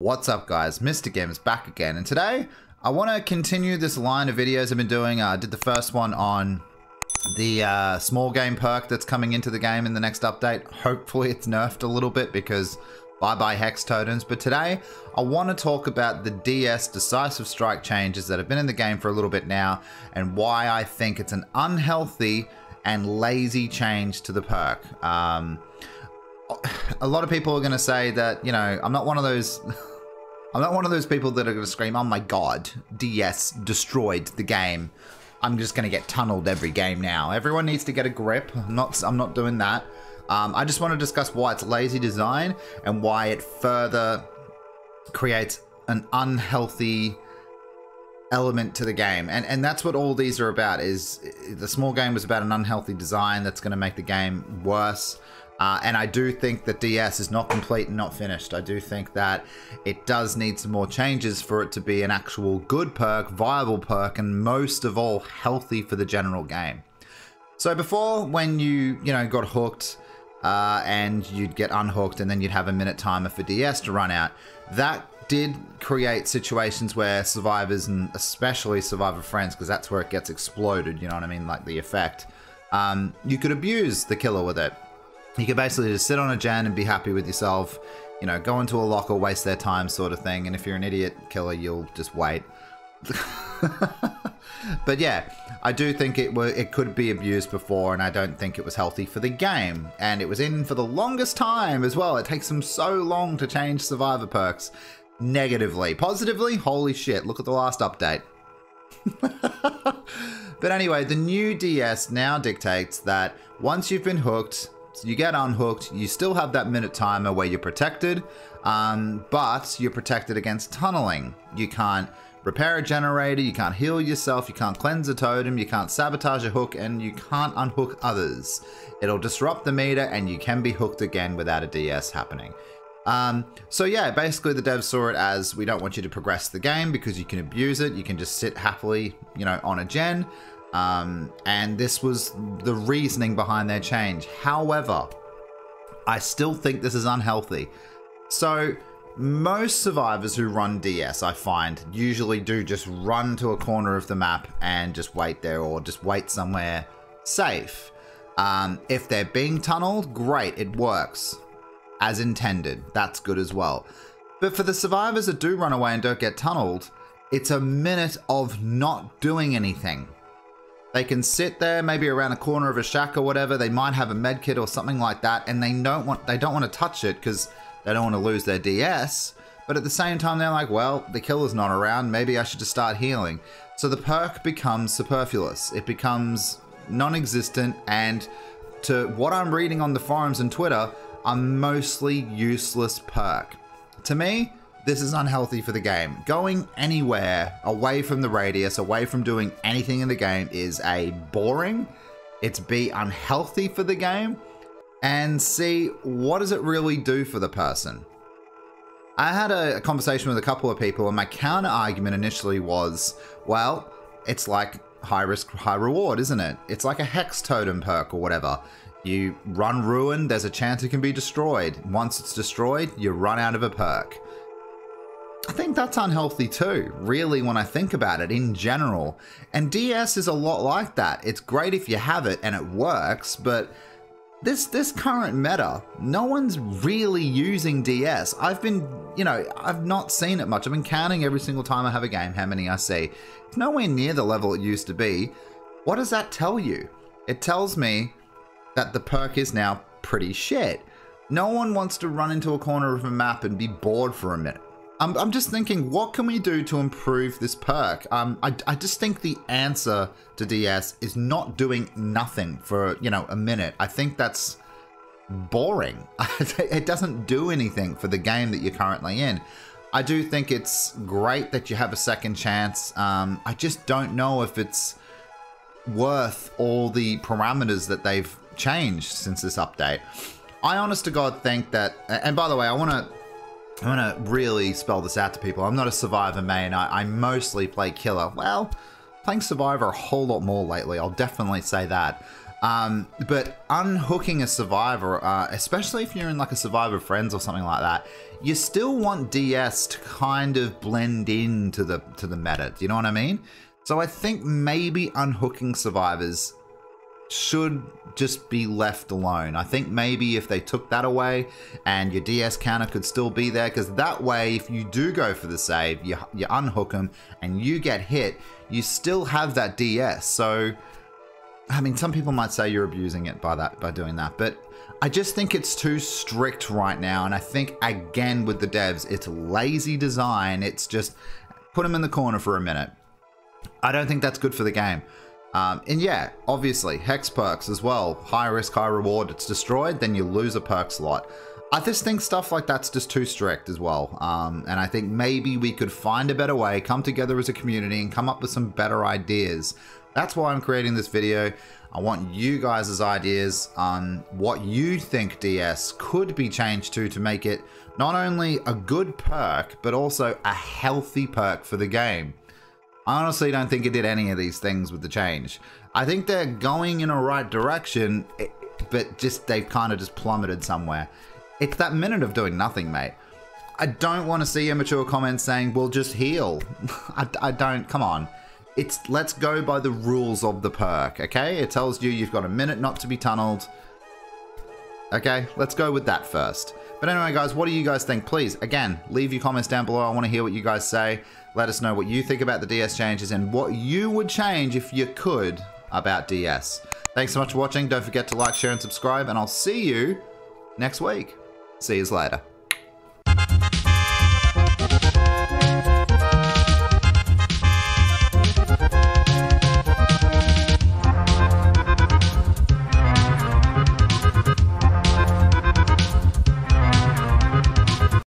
What's up guys, Mr. Gimms back again and today I want to continue this line of videos I've been doing. I uh, did the first one on the uh, small game perk that's coming into the game in the next update. Hopefully it's nerfed a little bit because bye bye hex totems. But today I want to talk about the DS decisive strike changes that have been in the game for a little bit now and why I think it's an unhealthy and lazy change to the perk. Um, a lot of people are going to say that, you know, I'm not one of those. I'm not one of those people that are going to scream, oh my god, DS destroyed the game. I'm just going to get tunneled every game now. Everyone needs to get a grip. I'm not, I'm not doing that. Um, I just want to discuss why it's lazy design and why it further creates an unhealthy element to the game. And and that's what all these are about is the small game was about an unhealthy design that's going to make the game worse. Uh, and I do think that DS is not complete and not finished. I do think that it does need some more changes for it to be an actual good perk, viable perk, and most of all, healthy for the general game. So before, when you, you know, got hooked uh, and you'd get unhooked and then you'd have a minute timer for DS to run out, that did create situations where survivors and especially survivor friends, because that's where it gets exploded, you know what I mean, like the effect, um, you could abuse the killer with it you could basically just sit on a gen and be happy with yourself, you know, go into a locker, waste their time sort of thing. And if you're an idiot killer, you'll just wait. but yeah, I do think it were it could be abused before, and I don't think it was healthy for the game. And it was in for the longest time as well. It takes them so long to change survivor perks negatively. Positively, holy shit, look at the last update. but anyway, the new DS now dictates that once you've been hooked, you get unhooked, you still have that minute timer where you're protected, um, but you're protected against tunneling. You can't repair a generator, you can't heal yourself, you can't cleanse a totem, you can't sabotage a hook, and you can't unhook others. It'll disrupt the meter and you can be hooked again without a DS happening. Um, so yeah, basically the devs saw it as we don't want you to progress the game because you can abuse it. You can just sit happily, you know, on a gen. Um, and this was the reasoning behind their change. However, I still think this is unhealthy. So, most survivors who run DS, I find, usually do just run to a corner of the map and just wait there or just wait somewhere safe. Um, if they're being tunneled, great, it works as intended. That's good as well. But for the survivors that do run away and don't get tunneled, it's a minute of not doing anything. They can sit there, maybe around a corner of a shack or whatever. They might have a med kit or something like that, and they don't want they don't want to touch it because they don't want to lose their DS. But at the same time, they're like, well, the killer's not around. Maybe I should just start healing. So the perk becomes superfluous. It becomes non-existent, and to what I'm reading on the forums and Twitter, a mostly useless perk. To me, this is unhealthy for the game. Going anywhere away from the radius, away from doing anything in the game is A, boring, it's B, unhealthy for the game, and C, what does it really do for the person? I had a, conversation with a couple of people, and my counter argument initially was, well, it's like high risk, high reward, isn't it? It's like a hex totem perk or whatever. You run ruin, there's a chance it can be destroyed. Once it's destroyed, you run out of a perk. I think that's unhealthy too, really, when I think about it in general. And DS is a lot like that. It's great if you have it and it works, but this this current meta, no one's really using DS. I've been, you know, I've not seen it much. I've been counting every single time I have a game how many I see. It's nowhere near the level it used to be. What does that tell you? It tells me that the perk is now pretty shit. No one wants to run into a corner of a map and be bored for a minute. I'm, I'm just thinking, what can we do to improve this perk? Um, I, I just think the answer to DS is not doing nothing for, you know, a minute. I think that's boring. it doesn't do anything for the game that you're currently in. I do think it's great that you have a second chance. Um, I just don't know if it's worth all the parameters that they've changed since this update. I honest to God think that, and by the way, I want to I'm gonna really spell this out to people. I'm not a Survivor main. I, I mostly play Killer. Well, playing Survivor a whole lot more lately. I'll definitely say that. Um, but unhooking a survivor, uh, especially if you're in like a survivor friends or something like that, you still want DS to kind of blend into the to the meta. Do you know what I mean? So I think maybe unhooking survivors should just be left alone. I think maybe if they took that away and your DS counter could still be there, because that way, if you do go for the save, you, you unhook them and you get hit, you still have that DS. So, I mean, some people might say you're abusing it by that by doing that, but I just think it's too strict right now. And I think again with the devs, it's lazy design. It's just put them in the corner for a minute. I don't think that's good for the game. Um, and yeah, obviously, hex perks as well. High risk, high reward. It's destroyed, then you lose a perk slot. I just think stuff like that's just too strict as well. Um, and I think maybe we could find a better way, come together as a community and come up with some better ideas. That's why I'm creating this video. I want you guys' ideas on what you think DS could be changed to to make it not only a good perk, but also a healthy perk for the game. I honestly don't think it did any of these things with the change. I think they're going in a right direction, but just they've kind of just plummeted somewhere. It's that minute of doing nothing, mate. I don't want to see immature comments saying, well, just heal. I, I don't, come on. It's let's go by the rules of the perk, okay? It tells you you've got a minute not to be tunneled. Okay, let's go with that first. But anyway, guys, what do you guys think? Please, again, leave your comments down below. I want to hear what you guys say. Let us know what you think about the DS changes and what you would change if you could about DS. Thanks so much for watching. Don't forget to like, share, and subscribe, and I'll see you next week. See you later.